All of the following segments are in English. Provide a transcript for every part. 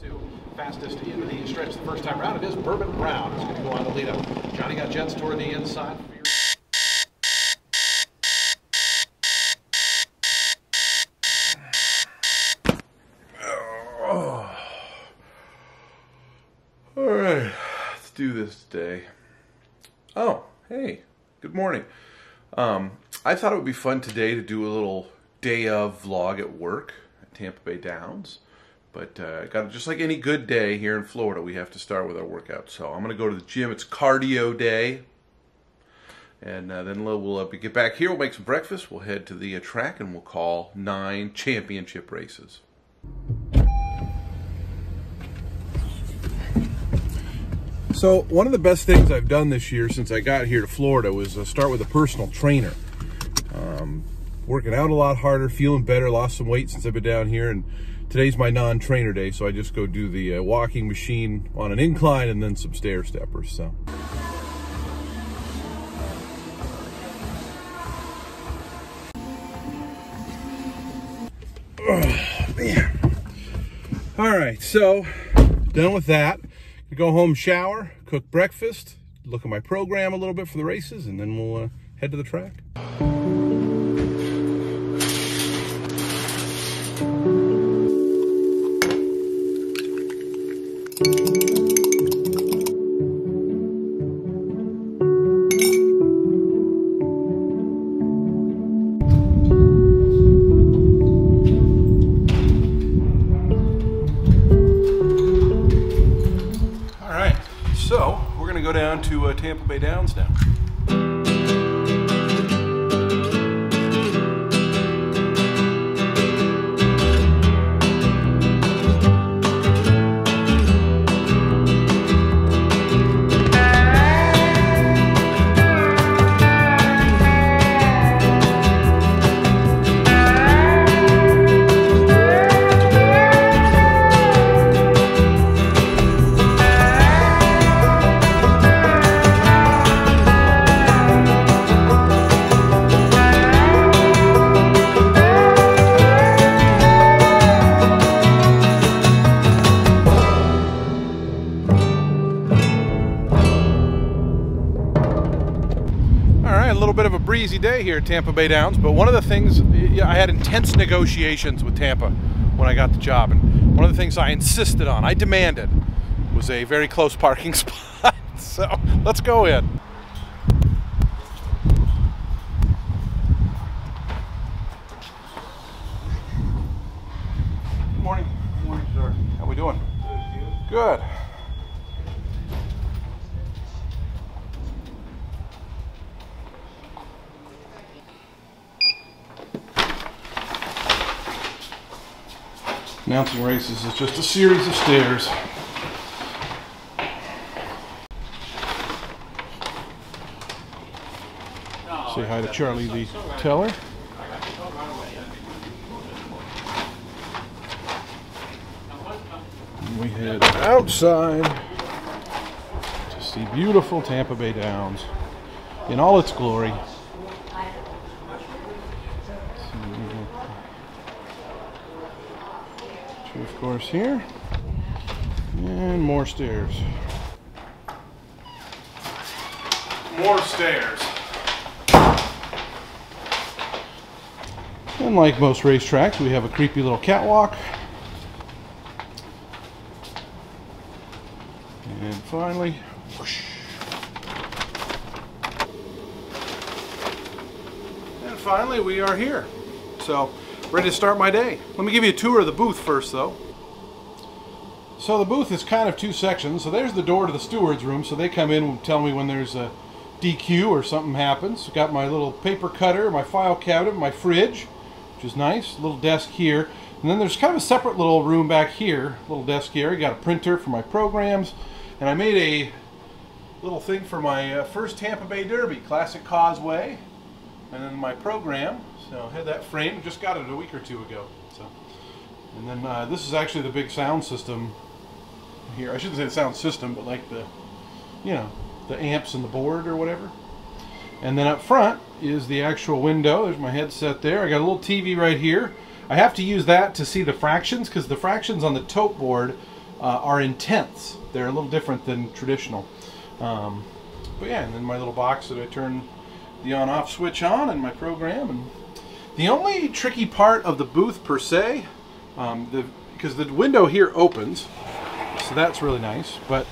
Two. Fastest into the stretch the first time around, it is Bourbon Brown. It's going to go on the lead up. Johnny got Jets toward the inside. All right, let's do this today. Oh, hey, good morning. Um, I thought it would be fun today to do a little day of vlog at work at Tampa Bay Downs. But uh, got just like any good day here in Florida, we have to start with our workout. So I'm going to go to the gym. It's cardio day. And uh, then we'll uh, get back here. We'll make some breakfast. We'll head to the uh, track and we'll call nine championship races. So one of the best things I've done this year since I got here to Florida was uh, start with a personal trainer. Um, working out a lot harder, feeling better, lost some weight since I've been down here, and today's my non-trainer day, so I just go do the uh, walking machine on an incline and then some stair steppers. So. All right, so done with that go home, shower, cook breakfast, look at my program a little bit for the races, and then we'll uh, head to the track. Go down to uh, Tampa Bay Downs now. Breezy day here at Tampa Bay Downs, but one of the things, I had intense negotiations with Tampa when I got the job, and one of the things I insisted on, I demanded, was a very close parking spot. so let's go in. Good morning. Good morning, sir. How we doing? Good. Announcing races is just a series of stairs. Say hi to Charlie the teller. And we head outside to see beautiful Tampa Bay Downs in all its glory. of course here and more stairs more stairs and like most racetracks we have a creepy little catwalk and finally whoosh. and finally we are here so ready to start my day. Let me give you a tour of the booth first though. So the booth is kind of two sections. So there's the door to the steward's room. So they come in and tell me when there's a DQ or something happens. Got my little paper cutter, my file cabinet, my fridge, which is nice. Little desk here. And then there's kind of a separate little room back here, little desk here. I got a printer for my programs. And I made a little thing for my uh, first Tampa Bay Derby, Classic Causeway. And then my program, so I had that framed, just got it a week or two ago. So, and then uh, this is actually the big sound system here. I shouldn't say the sound system, but like the, you know, the amps and the board or whatever. And then up front is the actual window. There's my headset there. I got a little TV right here. I have to use that to see the fractions because the fractions on the tote board uh, are in tenths. They're a little different than traditional. Um, but yeah, and then my little box that I turn the on-off switch on and my program. And the only tricky part of the booth per se, um, the because the window here opens, so that's really nice. But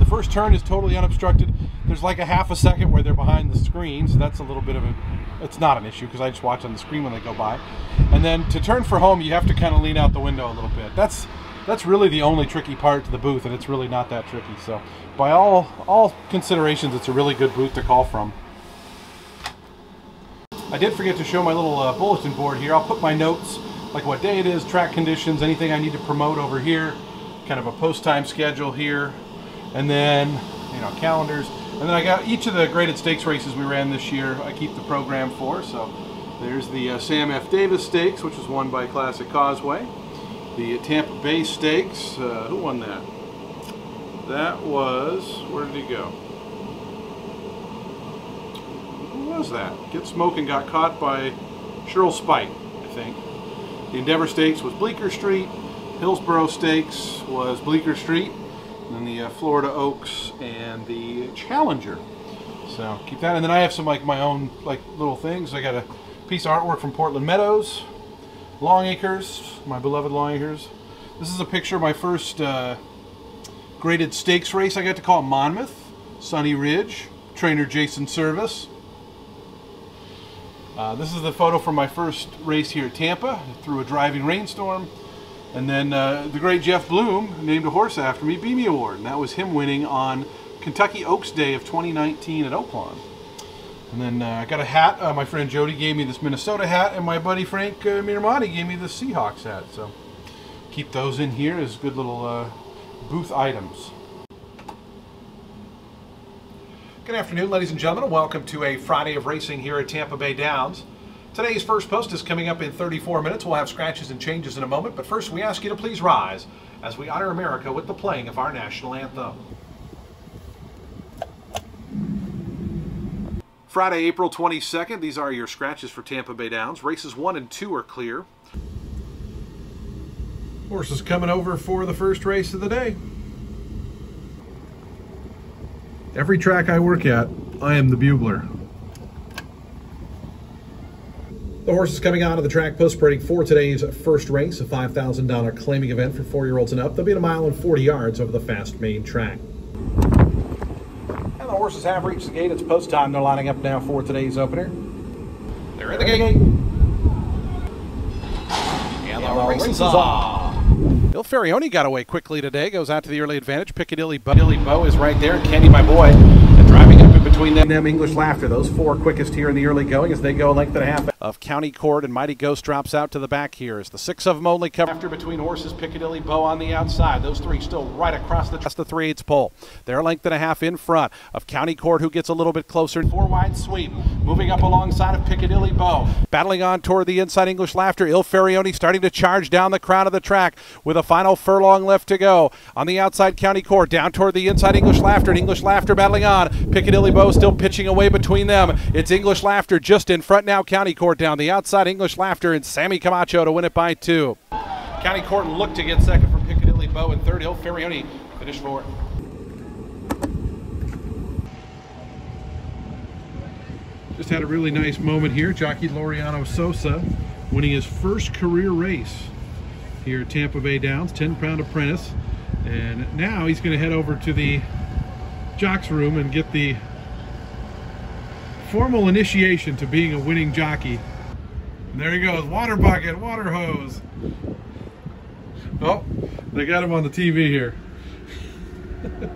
the first turn is totally unobstructed. There's like a half a second where they're behind the screen, so that's a little bit of a. It's not an issue because I just watch on the screen when they go by. And then to turn for home, you have to kind of lean out the window a little bit. That's that's really the only tricky part to the booth, and it's really not that tricky. So, by all all considerations, it's a really good booth to call from. I did forget to show my little uh, bulletin board here. I'll put my notes, like what day it is, track conditions, anything I need to promote over here, kind of a post time schedule here, and then you know calendars. And then I got each of the graded stakes races we ran this year. I keep the program for. So there's the uh, Sam F. Davis Stakes, which was won by Classic Causeway. The Tampa Bay Stakes. Uh, who won that? That was where did he go? Who was that? Get Smoking got caught by Cheryl Spite, I think. The Endeavour Stakes was Bleecker Street. Hillsborough Stakes was Bleecker Street. And then the uh, Florida Oaks and the Challenger. So keep that. And then I have some like my own like little things. I got a piece of artwork from Portland Meadows, Longacres, my beloved Longacres. This is a picture of my first uh, graded stakes race. I got to call it Monmouth, Sunny Ridge, trainer Jason Servis. Uh, this is the photo from my first race here at Tampa through a driving rainstorm. And then uh, the great Jeff Bloom named a horse after me, Beamy Award. And that was him winning on Kentucky Oaks Day of 2019 at Oaklawn. And then uh, I got a hat. Uh, my friend Jody gave me this Minnesota hat, and my buddy Frank uh, Mirahmadi gave me the Seahawks hat. So keep those in here as good little uh, booth items. Good afternoon, ladies and gentlemen. Welcome to a Friday of racing here at Tampa Bay Downs. Today's first post is coming up in 34 minutes. We'll have scratches and changes in a moment, but first we ask you to please rise as we honor America with the playing of our national anthem. Friday, April 22nd. These are your scratches for Tampa Bay Downs. Races 1 and 2 are clear. Horses coming over for the first race of the day. Every track I work at, I am the bugler. The horses coming out of the track post spreading for today's first race, a $5,000 claiming event for four-year-olds and up. They'll be at a mile and 40 yards over the fast main track. And the horses have reached the gate. It's post time. They're lining up now for today's opener. They're in the gate. And the race is off. Bill Ferrioni got away quickly today. Goes out to the early advantage. Piccadilly Bo, Piccadilly Bo is right there. And Kenny, my boy, and driving up in between them, them English Laughter. Those four quickest here in the early going as they go a length and a half of County Court and Mighty Ghost drops out to the back here as the six of them only come after between horses Piccadilly Bow on the outside. Those three still right across the That's the three eighths pole. They're a length and a half in front of County Court who gets a little bit closer. Four wide sweep moving up alongside of Piccadilly Bow. Battling on toward the inside English Laughter. Il Ferrioni starting to charge down the crown of the track with a final furlong left to go. On the outside County Court down toward the inside English Laughter and English Laughter battling on. Piccadilly Bow still pitching away between them. It's English Laughter just in front now. County Court down the outside. English Laughter and Samy Camacho to win it by two. County Court looked to get second from Piccadilly Bow and third. Hill Ferrioni finished fourth. Just had a really nice moment here. Jockey Loriano Sosa winning his first career race here at Tampa Bay Downs, 10 pound apprentice. And now he's going to head over to the jocks room and get the formal initiation to being a winning jockey. And there he goes, water bucket, water hose. Oh, they got him on the TV here.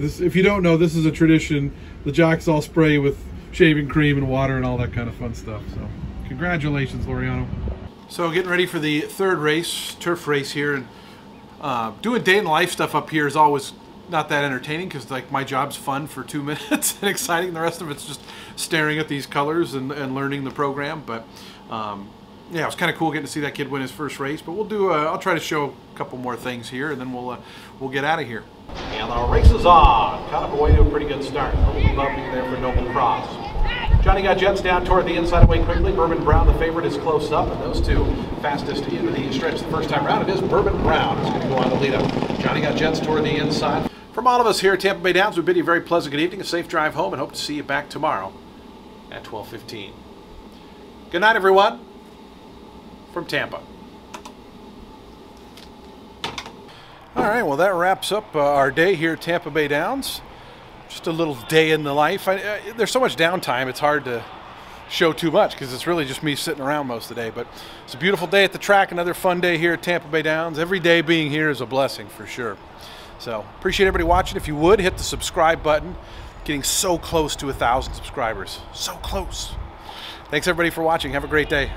this, if you don't know, this is a tradition. The jocks all spray with shaving cream and water and all that kind of fun stuff. So, congratulations, Loriano. So, getting ready for the third race, turf race here, and uh, doing day in life stuff up here is always not that entertaining because like my job's fun for two minutes and exciting. The rest of it's just staring at these colors and, and learning the program. But um, yeah, it was kind of cool getting to see that kid win his first race. But we'll do. I'll try to show a couple more things here, and then we'll uh, we'll get out of here. And the race is on. Kind of away to a pretty good start. Bumpy there for Noble Cross. Johnny got Jets down toward the inside away quickly. Bourbon Brown, the favorite, is close up, and those two fastest into the stretch the first time around. It is Bourbon Brown who's going to go on the lead up. Johnny got Jets toward the inside. From all of us here at Tampa Bay Downs, we bid you a very pleasant good evening, a safe drive home, and hope to see you back tomorrow at 12:15. Good night, everyone. From Tampa. All right, well, that wraps up uh, our day here at Tampa Bay Downs. Just a little day in the life. I, uh, there's so much downtime, it's hard to show too much because it's really just me sitting around most of the day. But it's a beautiful day at the track, another fun day here at Tampa Bay Downs. Every day being here is a blessing for sure. So appreciate everybody watching. If you would, hit the subscribe button. Getting so close to a thousand subscribers. So close. Thanks everybody for watching. Have a great day.